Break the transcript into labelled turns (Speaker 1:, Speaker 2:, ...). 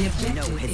Speaker 1: The objective is